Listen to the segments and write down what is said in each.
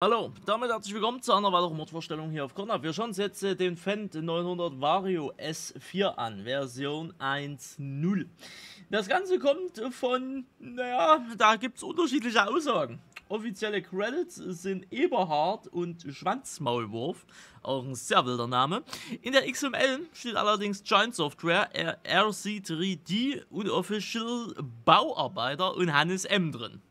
Hallo, damit herzlich willkommen zu einer weiteren Mordvorstellung hier auf Corner. Wir schauen uns jetzt äh, den Fendt 900 Vario S4 an, Version 1.0. Das Ganze kommt von, naja, da gibt es unterschiedliche Aussagen. Offizielle Credits sind Eberhard und Schwanzmaulwurf, auch ein sehr wilder Name. In der XML steht allerdings Giant Software, RC3D und Official Bauarbeiter und Hannes M drin.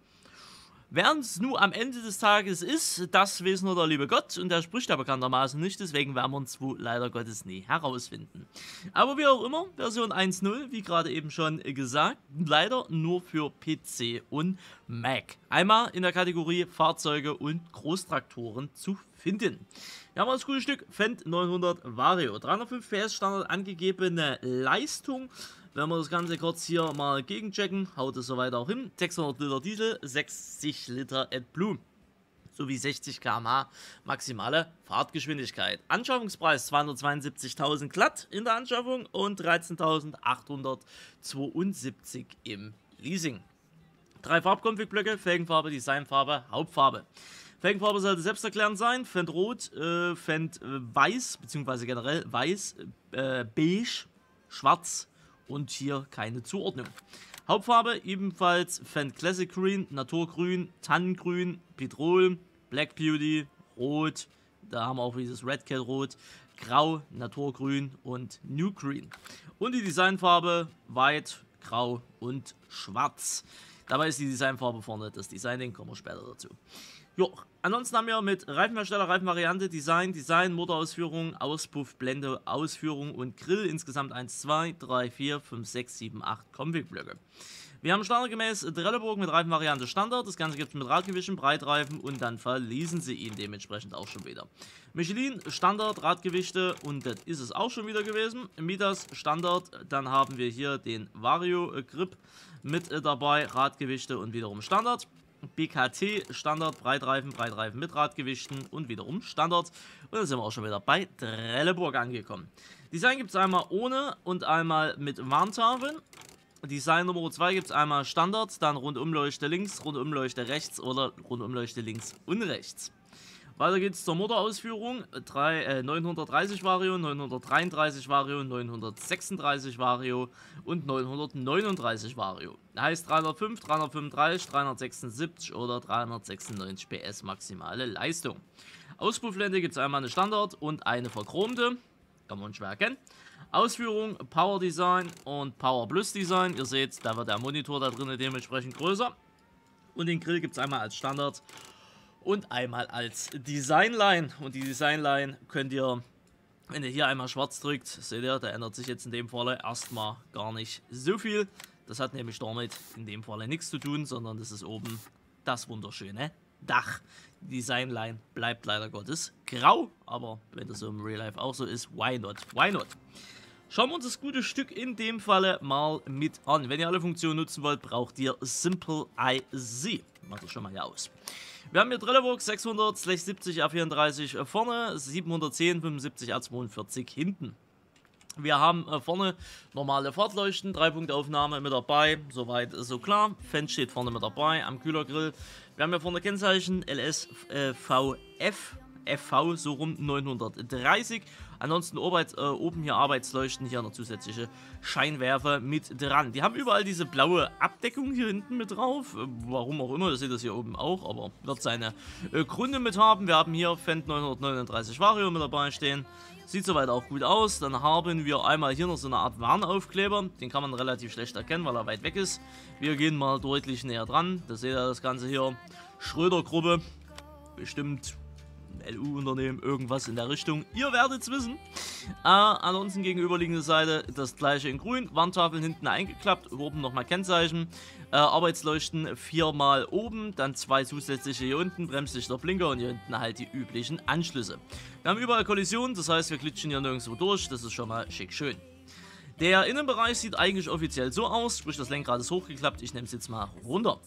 Während es nur am Ende des Tages ist, das weiß nur der liebe Gott und der spricht ja bekanntermaßen nicht, deswegen werden wir uns wohl leider Gottes nie herausfinden. Aber wie auch immer, Version 1.0, wie gerade eben schon gesagt, leider nur für PC und Mac. Einmal in der Kategorie Fahrzeuge und Großtraktoren zu finden. Wir haben das gute Stück Fendt 900 Vario. 305 PS Standard angegebene Leistung wenn wir das Ganze kurz hier mal gegenchecken, haut es soweit auch hin. 600 Liter Diesel, 60 Liter AdBlue sowie 60 km/h maximale Fahrtgeschwindigkeit. Anschaffungspreis 272.000 glatt in der Anschaffung und 13.872 im Leasing. Drei Farbkonfigblöcke, Felgenfarbe, Designfarbe, Hauptfarbe. Felgenfarbe sollte selbsterklärend sein, Fendt Rot, äh, Fendt äh, Weiß, beziehungsweise generell Weiß, äh, Beige, Schwarz, und hier keine Zuordnung. Hauptfarbe ebenfalls Fan Classic Green, Naturgrün, Tannengrün, Petrol, Black Beauty, Rot, da haben wir auch dieses Red Cat Rot, Grau, Naturgrün und New Green. Und die Designfarbe White, Grau und Schwarz. Dabei ist die Designfarbe vorne das Designing, kommen wir später dazu. Jo, ansonsten haben wir mit Reifenhersteller, Reifenvariante, Design, Design, Motorausführung, Auspuff, Blende, Ausführung und Grill. Insgesamt 1, 2, 3, 4, 5, 6, 7, 8 Konfigblöcke. Wir haben standardgemäß Trelleborg mit Reifenvariante Standard. Das Ganze gibt es mit Radgewichten, Breitreifen und dann verließen sie ihn dementsprechend auch schon wieder. Michelin Standard, Radgewichte und das ist es auch schon wieder gewesen. Midas Standard, dann haben wir hier den Vario Grip mit dabei, Radgewichte und wiederum Standard. BKT Standard, Breitreifen, Breitreifen mit Radgewichten und wiederum Standard. Und dann sind wir auch schon wieder bei Trelleborg angekommen. Design gibt es einmal ohne und einmal mit Warntafeln. Design Nummer 2 gibt es einmal Standard, dann Rundumleuchte links, Rundumleuchte rechts oder Rundumleuchte links und rechts. Weiter geht es zur Motorausführung. 3, äh, 930 Vario, 933 Vario, 936 Vario und 939 Vario. Heißt 305, 335, 376 oder 396 PS maximale Leistung. Auspuffblende gibt es einmal eine Standard und eine verchromte. Kann man schwer erkennen. Ausführung, Power Design und Power Plus Design. Ihr seht, da wird der Monitor da drin dementsprechend größer. Und den Grill gibt es einmal als Standard und einmal als Designline. Und die Designline könnt ihr, wenn ihr hier einmal schwarz drückt, seht ihr, da ändert sich jetzt in dem Falle erstmal gar nicht so viel. Das hat nämlich damit in dem Falle nichts zu tun, sondern das ist oben das wunderschöne Dach. Die Designline bleibt leider Gottes grau, aber wenn das so im Real Life auch so ist, why not? Why not? Schauen wir uns das gute Stück in dem Falle mal mit an. Wenn ihr alle Funktionen nutzen wollt, braucht ihr Simple IZ. Macht das schon mal hier aus. Wir haben hier Trelleborg 600 70 R34 vorne, 710 75 R42 hinten. Wir haben äh, vorne normale Fahrtleuchten, 3-Punkt-Aufnahme mit dabei, soweit so klar. Fan steht vorne mit dabei am Kühlergrill. Wir haben hier vorne Kennzeichen LSVF FV, so rum 930. Ansonsten Arbeit, äh, oben hier Arbeitsleuchten, hier noch zusätzliche Scheinwerfer mit dran. Die haben überall diese blaue Abdeckung hier hinten mit drauf. Äh, warum auch immer, das seht ihr hier oben auch, aber wird seine äh, Gründe mit haben. Wir haben hier Fendt 939 Vario mit dabei stehen. Sieht soweit auch gut aus. Dann haben wir einmal hier noch so eine Art Warnaufkleber. Den kann man relativ schlecht erkennen, weil er weit weg ist. Wir gehen mal deutlich näher dran. Da seht ihr das Ganze hier. Schröder-Gruppe. Bestimmt LU-Unternehmen, irgendwas in der Richtung. Ihr werdet es wissen. Äh, ansonsten gegenüberliegende Seite das gleiche in grün. Wandtafeln hinten eingeklappt, oben nochmal Kennzeichen. Äh, Arbeitsleuchten viermal oben, dann zwei zusätzliche hier unten, Bremslichter, Blinker und hier hinten halt die üblichen Anschlüsse. Wir haben überall Kollisionen, das heißt wir glitschen hier nirgendwo durch, das ist schon mal schick schön. Der Innenbereich sieht eigentlich offiziell so aus, sprich das Lenkrad ist hochgeklappt, ich nehme es jetzt mal runter.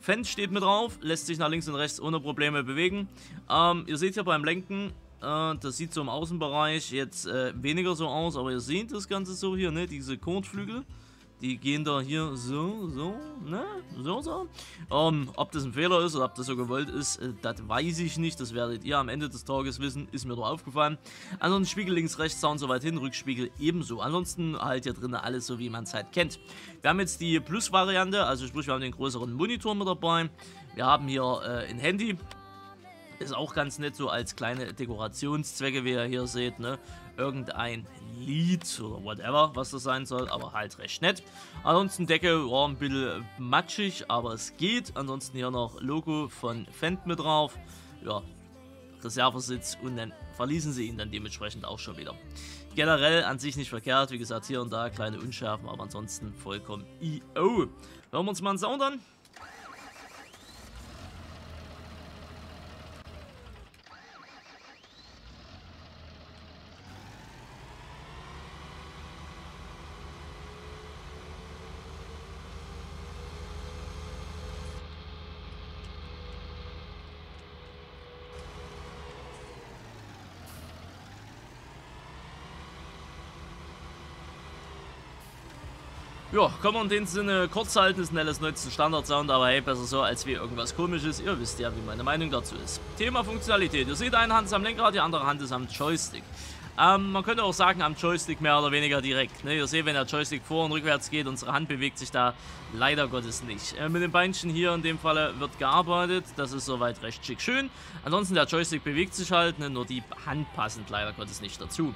Fendt steht mit drauf, lässt sich nach links und rechts ohne Probleme bewegen. Ähm, ihr seht hier beim Lenken, äh, das sieht so im Außenbereich jetzt äh, weniger so aus, aber ihr seht das Ganze so hier, ne, diese Kotflügel. Die gehen da hier so, so, ne? So, so. Ähm, ob das ein Fehler ist oder ob das so gewollt ist, äh, das weiß ich nicht. Das werdet ihr am Ende des Tages wissen. Ist mir doch aufgefallen. Ansonsten Spiegel links, rechts, Sound so weit hin, Rückspiegel ebenso. Ansonsten halt hier drinnen alles so, wie man es halt kennt. Wir haben jetzt die Plus-Variante, also sprich, wir haben den größeren Monitor mit dabei. Wir haben hier äh, ein Handy. Ist auch ganz nett so als kleine Dekorationszwecke, wie ihr hier seht, ne? Irgendein Lied oder whatever, was das sein soll, aber halt recht nett. Ansonsten Decke war ein bisschen matschig, aber es geht. Ansonsten hier noch Logo von Fendt mit drauf. Ja, Reservesitz und dann verließen sie ihn dann dementsprechend auch schon wieder. Generell an sich nicht verkehrt, wie gesagt, hier und da kleine Unschärfen, aber ansonsten vollkommen IO. Hören wir uns mal einen Sound an. Ja, kann man dem Sinne kurz halten, ist ein LS19 Standard-Sound, aber hey, besser so als wie irgendwas komisches. Ihr wisst ja, wie meine Meinung dazu ist. Thema Funktionalität. Ihr seht, eine Hand ist am Lenkrad, die andere Hand ist am Joystick. Ähm, man könnte auch sagen, am Joystick mehr oder weniger direkt. Ne? Ihr seht, wenn der Joystick vor und rückwärts geht, unsere Hand bewegt sich da leider Gottes nicht. Äh, mit dem Beinchen hier in dem Falle wird gearbeitet. Das ist soweit recht schick schön. Ansonsten, der Joystick bewegt sich halt, ne? nur die Hand passend leider Gottes nicht dazu.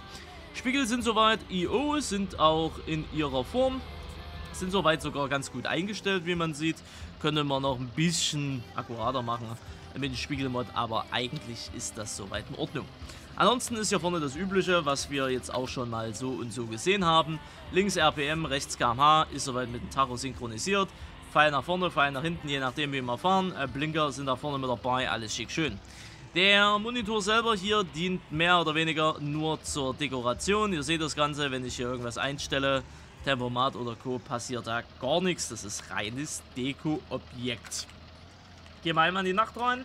Spiegel sind soweit IO, sind auch in ihrer Form sind soweit sogar ganz gut eingestellt, wie man sieht. Könnte man noch ein bisschen akkurater machen mit dem Spiegelmod, aber eigentlich ist das soweit in Ordnung. Ansonsten ist hier vorne das Übliche, was wir jetzt auch schon mal so und so gesehen haben. Links RPM, rechts kmh, ist soweit mit dem Tacho synchronisiert. Pfeil nach vorne, Pfeil nach hinten, je nachdem wie wir fahren. Äh, Blinker sind da vorne mit dabei, alles schick schön. Der Monitor selber hier dient mehr oder weniger nur zur Dekoration. Ihr seht das Ganze, wenn ich hier irgendwas einstelle, Tempomat oder Co. passiert da gar nichts. Das ist reines Deko-Objekt. Gehen wir einmal in die Nacht rein.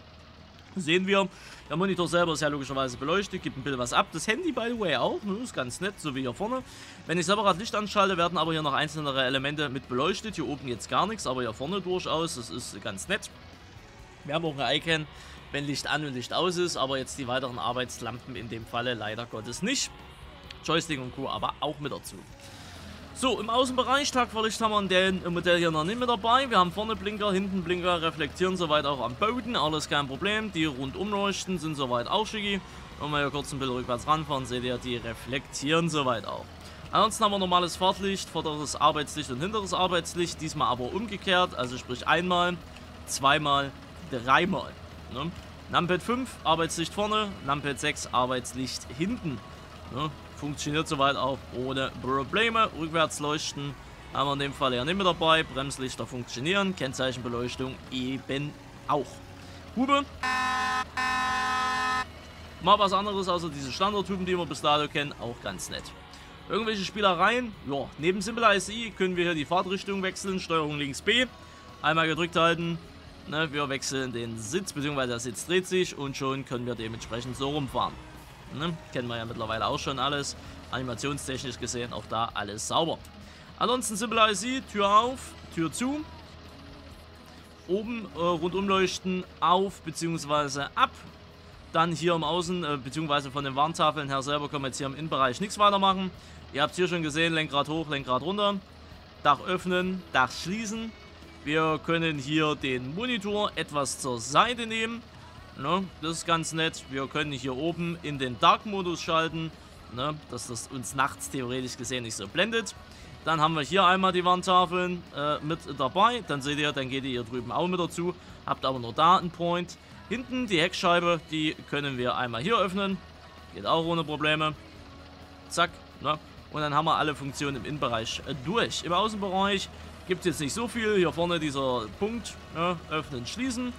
Sehen wir, der Monitor selber ist ja logischerweise beleuchtet, gibt ein bisschen was ab. Das Handy, by the way, auch. Ne, ist ganz nett, so wie hier vorne. Wenn ich separat Licht anschalte, werden aber hier noch einzelne Elemente mit beleuchtet. Hier oben jetzt gar nichts, aber hier vorne durchaus. Das ist ganz nett. Wir haben auch ein Icon, wenn Licht an und Licht aus ist, aber jetzt die weiteren Arbeitslampen in dem Falle leider Gottes nicht. Joystick und Co. aber auch mit dazu. So, im Außenbereich, Tagverlicht haben wir in dem Modell hier noch nicht mit dabei. Wir haben vorne Blinker, hinten Blinker, reflektieren soweit auch am Boden, alles kein Problem. Die rundum leuchten sind soweit auch schicki. Wenn wir hier kurz ein bisschen rückwärts ranfahren, seht ihr, die reflektieren soweit auch. Ansonsten haben wir normales Fahrtlicht, vorderes Arbeitslicht und hinteres Arbeitslicht, diesmal aber umgekehrt, also sprich einmal, zweimal, dreimal. Ne? Numpad 5, Arbeitslicht vorne, Numpad 6, Arbeitslicht hinten. Ne? Funktioniert soweit auch ohne Probleme. Rückwärts leuchten haben wir in dem Fall ja nicht mehr dabei. Bremslichter funktionieren. Kennzeichenbeleuchtung eben auch. Hube. Mal was anderes außer diese Standardhuben, die wir bis dato kennen. Auch ganz nett. Irgendwelche Spielereien? Ja, neben Simple ISI können wir hier die Fahrtrichtung wechseln. Steuerung links B. Einmal gedrückt halten. Ne, wir wechseln den Sitz, beziehungsweise der Sitz dreht sich und schon können wir dementsprechend so rumfahren. Ne? Kennen wir ja mittlerweile auch schon alles. Animationstechnisch gesehen auch da alles sauber. Ansonsten Simple IC, Tür auf, Tür zu. Oben äh, rundum leuchten auf bzw. ab. Dann hier im Außen äh, bzw. von den Warntafeln her selber können wir jetzt hier im Innenbereich nichts weitermachen. Ihr habt hier schon gesehen, Lenkrad hoch, Lenkrad runter. Dach öffnen, Dach schließen. Wir können hier den Monitor etwas zur Seite nehmen. Ne? Das ist ganz nett. Wir können hier oben in den Dark-Modus schalten, ne? dass das uns nachts theoretisch gesehen nicht so blendet. Dann haben wir hier einmal die Wandtafeln äh, mit dabei. Dann seht ihr, dann geht ihr hier drüben auch mit dazu. Habt aber nur da einen Point. Hinten die Heckscheibe, die können wir einmal hier öffnen. Geht auch ohne Probleme. Zack. Ne? Und dann haben wir alle Funktionen im Innenbereich äh, durch. Im Außenbereich gibt es jetzt nicht so viel. Hier vorne dieser Punkt. Ne? Öffnen, schließen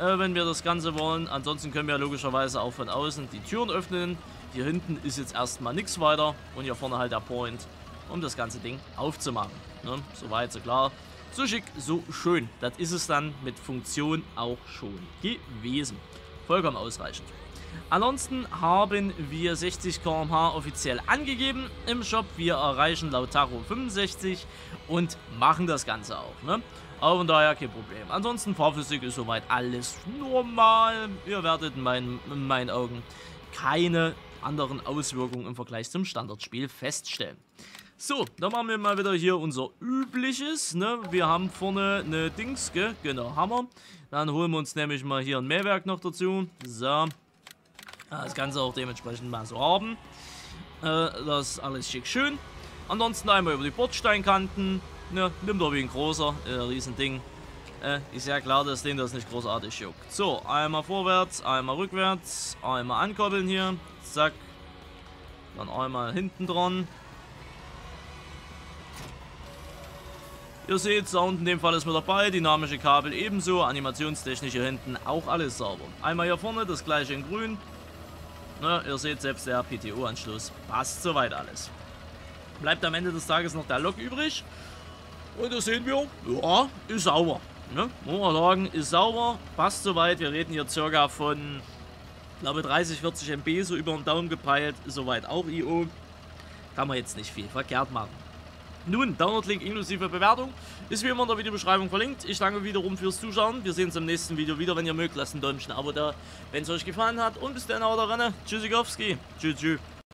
äh, wenn wir das Ganze wollen. Ansonsten können wir logischerweise auch von außen die Türen öffnen. Hier hinten ist jetzt erstmal nichts weiter und hier vorne halt der Point, um das ganze Ding aufzumachen. Ne? So weit, so klar. So schick, so schön. Das ist es dann mit Funktion auch schon gewesen. Vollkommen ausreichend. Ansonsten haben wir 60 km/h offiziell angegeben im Shop. Wir erreichen laut Tacho 65 und machen das Ganze auch. Ne? Aber von daher kein Problem. Ansonsten Fahrphysik ist soweit alles normal. Ihr werdet in meinen, in meinen Augen keine anderen Auswirkungen im Vergleich zum Standardspiel feststellen. So, dann machen wir mal wieder hier unser übliches. Ne? Wir haben vorne eine Dings, gell? genau, Hammer. Dann holen wir uns nämlich mal hier ein Mehrwerk noch dazu. So. Das Ganze auch dementsprechend mal so haben. Äh, das ist alles schick schön. Ansonsten einmal über die Bordsteinkanten. Ne, nimmt doch wie ein großer, äh, Riesending. Äh, ist ja klar, dass den das nicht großartig juckt. So, einmal vorwärts, einmal rückwärts, einmal ankoppeln hier. Zack. Dann einmal hinten dran. Ihr seht, Sound in dem Fall ist mit dabei, dynamische Kabel ebenso, animationstechnisch hier hinten auch alles sauber. Einmal hier vorne, das gleiche in grün. Na, ihr seht, selbst der PTO-Anschluss passt soweit alles. Bleibt am Ende des Tages noch der Lok übrig. Und da sehen wir, ja, ist sauber. Ne? Muss man sagen, ist sauber, passt soweit. Wir reden hier circa von, glaube 30, 40 MB, so über den Daumen gepeilt. Soweit auch IO. Kann man jetzt nicht viel verkehrt machen. Nun, Download-Link inklusive Bewertung ist wie immer in der Videobeschreibung verlinkt. Ich danke wiederum fürs Zuschauen. Wir sehen uns im nächsten Video wieder. Wenn ihr mögt, lasst ein Däumchen, Abo da, wenn es euch gefallen hat. Und bis dann, haut rein. Tschüssikowski. Tschüss, tschüss.